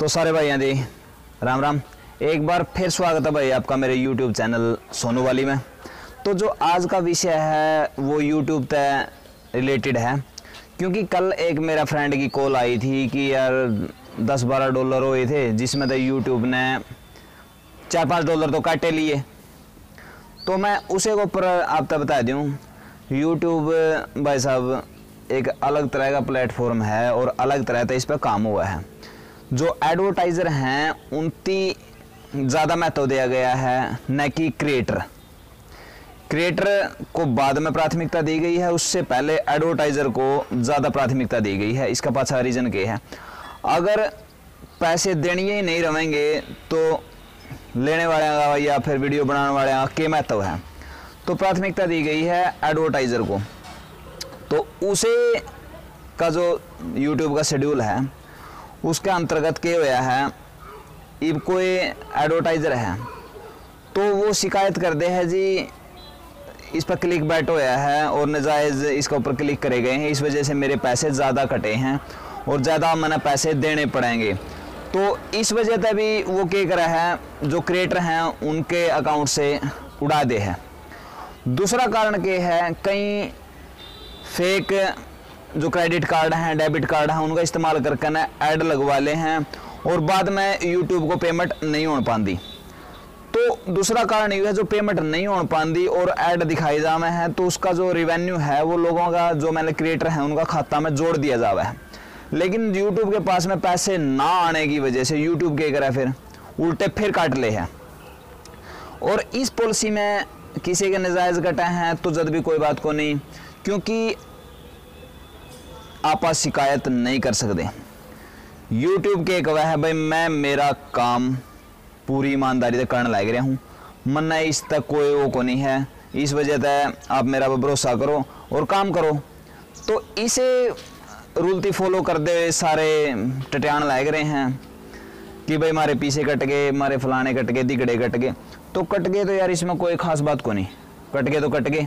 तो सारे भाइयों जी राम राम। एक बार फिर स्वागत है भाई आपका मेरे यूट्यूब चैनल सोनू वाली में। तो जो आज का विषय है, वो यूट्यूब से रिलेटेड है। क्योंकि कल एक मेरा फ्रेंड की कॉल आई थी कि यार दस बारह डॉलर हुए थे, जिसमें तो यूट्यूब ने चार पाँच डॉलर तो काटे लिए। तो मैं उसे को ऊपर तक बता दूँ यूट्यूब भाई साहब एक अलग तरह का प्लेटफॉर्म है और अलग तरह का इस पर काम हुआ है। जो एडवर्टाइज़र हैं, उनती ज़्यादा महत्व दिया गया है, न कि क्रिएटर क्रिएटर को बाद में प्राथमिकता दी गई है, उससे पहले एडवर्टाइज़र को ज़्यादा प्राथमिकता दी गई है, इसका पाछा रीज़न के है। अगर पैसे देने ही नहीं रहेंगे तो लेने वाले का या फिर वीडियो बनाने वाले का के महत्व है? तो प्राथमिकता दी गई है एडवर्टाइज़र को। तो उसे का जो यूट्यूब का शेड्यूल है उसके अंतर्गत के हुआ है। इब कोई एडवर्टाइज़र है। तो वो शिकायत कर दे है जी, इस पर क्लिक बैट होया है और नजायज़ इसके ऊपर क्लिक करे गए हैं। इस वजह से मेरे पैसे ज़्यादा कटे हैं और ज़्यादा मैंने पैसे देने पड़ेंगे। तो इस वजह से भी वो क्या करा है, जो क्रिएटर हैं, उनके अकाउंट से उड़ा दे है। दूसरा कारण के है कई फेक जो क्रेडिट कार्ड हैं डेबिट कार्ड हैं, उनका इस्तेमाल करके ना ऐड लगवा ले हैं और बाद में यूट्यूब को पेमेंट नहीं हो पाती तो दूसरा कारण ये है, जो पेमेंट नहीं हो पाती और ऐड दिखाई जावे है तो उसका जो रिवेन्यू है, वो लोगों का जो मैंने क्रिएटर है, उनका खाता में जोड़ दिया जावा है। लेकिन यूट्यूब के पास में पैसे ना आने की वजह से यूट्यूब क्या करे फिर? उल्टे फिर काट ले है। और इस पॉलिसी में किसी के नजायज़ कटे हैं तो जद भी कोई बात को नहीं, क्योंकि आप शिकायत नहीं कर सकते। यूट्यूब के कहवा है, भाई, मैं मेरा काम पूरी ईमानदारी से करने लग रहा हूँ। मना इस तक कोई वो को नहीं है। इस वजह से आप मेरा भरोसा करो और काम करो। तो इसे रूल ती फॉलो करते हुए सारे टटियान लग रहे हैं कि भाई, मारे पीछे कट गए, मारे फलाने कट गए, दिगड़े कट गए। तो कट गए तो यार इसमें कोई ख़ास बात को नहीं। कट गए तो कट गए।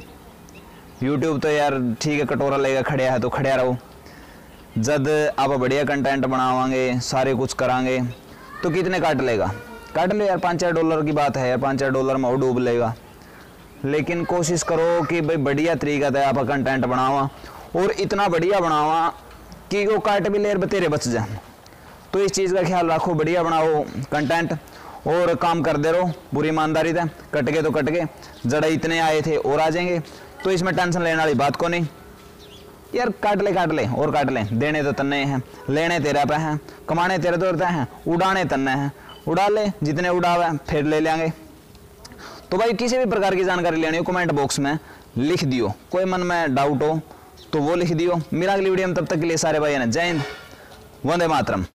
यूट्यूब तो यार ठीक है, कटोरा लेगा खड़े है तो खड़े रहो। जद आप बढ़िया कंटेंट बनावागे, सारे कुछ करांगे तो कितने काट लेगा? काट ले यार, पाँच चार डॉलर की बात है यार, पाँच चार डॉलर में वो डूब लेगा। लेकिन कोशिश करो कि भाई बढ़िया तरीका था आप कंटेंट बनावा, और इतना बढ़िया बनावा कि वो काट भी लेर बतेरे बच जाए। तो इस चीज़ का ख्याल रखो, बढ़िया बनाओ कंटेंट, और काम कर दे रहो बुरी ईमानदारी था कट गए तो कट गए, जड़ा इतने आए थे और आ जाएँगे तो इसमें टेंशन लेने वाली बात को नहीं। यार काट ले काट ले, और काट ले। देने तो तन्ने हैं, लेने तेरा पे हैं, कमाने तेरे तो हैं, उड़ाने तन्ने हैं। उड़ा ले, जितने उड़ावे, फिर ले लेंगे। तो भाई किसी भी प्रकार की जानकारी लेनी हो कमेंट बॉक्स में लिख दियो। कोई मन में डाउट हो तो वो लिख दियो। मेरा अगली वीडियो में, तब तक के लिए सारे भाई ने जय हिंद, वंदे मातरम।